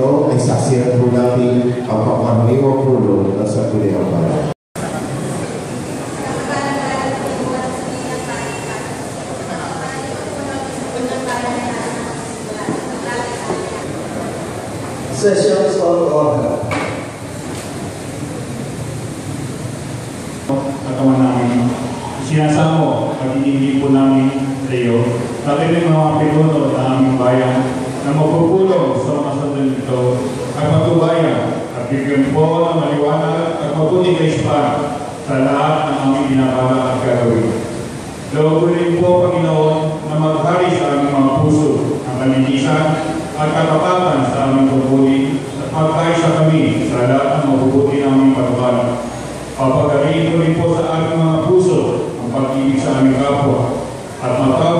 ito ay saksiyan po natin ang pangkaraniwang pulo ng Sangguniang Bayan. Session is on order. katawan namin. Sinasamo at hindi po namin sa iyo, kami ng mga pinuno ng aming bayan na magpupulong sa mga nito at matubayan at bigyan po ng maliwanag at mabuting kaispan sa lahat ng aming ginagawa at gagawin. Loob ko rin po, Panginoon, na maghari sa aming mga puso ang kalinisan at katapatan sa aming tungkulin at magkaisa kami sa lahat ng mabubuti ng aming patukan. Papagaliin ko rin po sa aming mga puso ang pag-ibig sa aming kapwa at matawi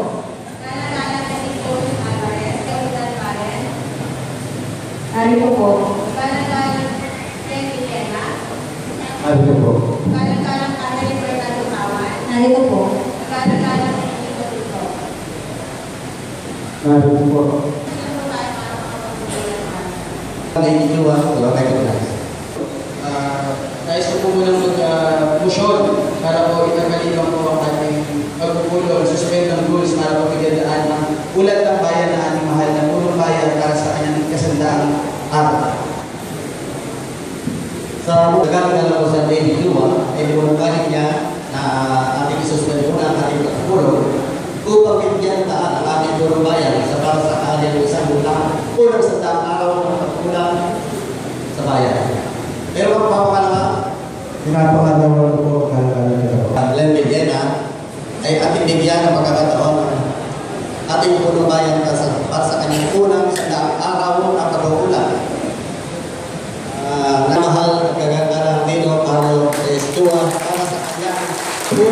Narito po. Galang-galang ni Villena. Narito po. Galang-galang Catherine Bernardo Kawan. Narito po. Galang-galang ni Tito Tito. Narito po. Po? Naniniwa, wala kayo class. Ah, nais ko po munang mag-motion para po itanggalin po ang ating pagpupulong, suspend ng rules para po bigyan daan ng ulat ng bayan na ating mahal na pulong bayan para sa kanyang kasandaang araw. Sa nagkakagal ko sa David Lua, ay liwanaganin niya na ating isuspend muna ang ating pagpulong upang bigyan taan ang ating pulong bayan sa para sa kanyang isang bulan unang sa taong araw ng pagpulang sa bayan. Pero kung papakalaman, Pinapangalawan po kalakalala nito. ang Glenn Medina ay ating bigyan ng pagkakataon ng ating puno bayan para sa, para sa kanyang unang sa araw ng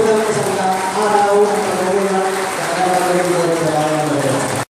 감사합니다.